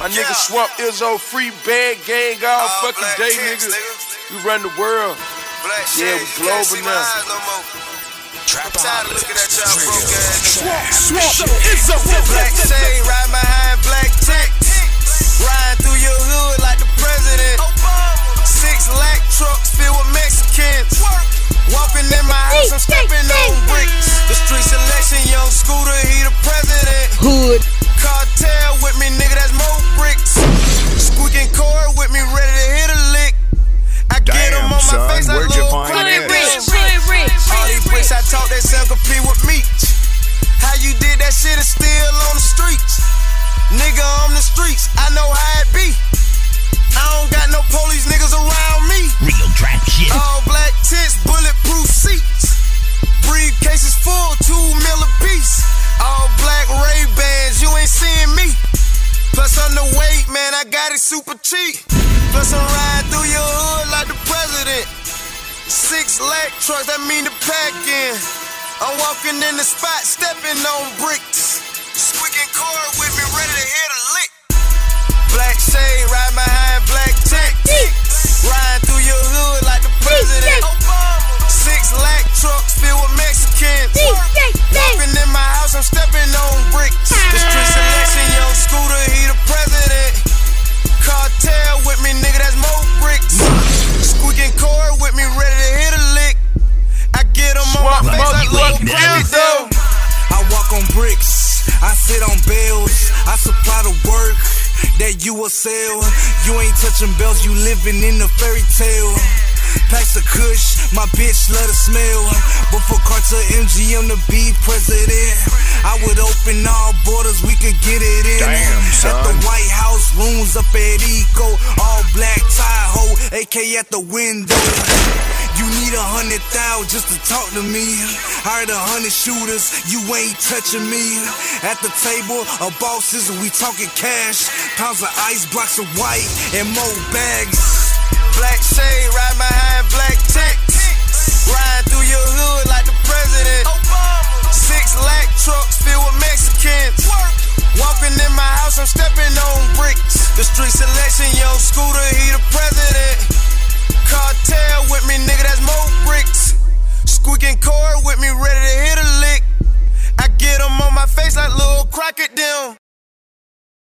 My nigga Swamp Izzo, Free Band Gang all fucking day, nigga. We run the world. Yeah, we global now. Trap tired of looking at y'all broke ass Swamp, Swamp Izzo. Black shade right behind black tech. Streets, I know how it be. I don't got no police niggas around me. Real trap shit. All black tents, bulletproof seats. Briefcases full, two mil a piece. All black Ray Bans, you ain't seeing me. Plus on the weight, man, I got it super cheap. Plus I'm riding through your hood like the president. Six lakh trucks, that mean the pack in. I'm walking in the spot, stepping on bricks. Squeaking cord with me, ready to hit a lick. Black shade, right behind black tech. Riding through your hood like the president. Six lakh trucks filled with Mexicans. Walking in my house, I'm stepping on bricks. The street selection, young scooter, he the president. Cartel with me, nigga, that's more bricks. Squeaking cord with me, ready to hit a lick. I get them on my face like little motherfucking Bobby Izzo. Doe. I walk on bricks, I sit on bills, I supply the work that you will sell. You ain't touching bells, you living in a fairy tale. Packs the kush, my bitch love the smell. But for Cartel MGM to be president, I would open all borders, we could get it in. Damn, son. At the White House, rooms up at Eco, all black Tahoe, AK at the window. You need a hundred thou just to talk to me. Hired a hundred shooters, you ain't touching me. At the table of bosses, we talking cash. Pounds of ice, blocks of white, and more bags. Black in court with me, ready to hit a